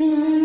Mm-hmm.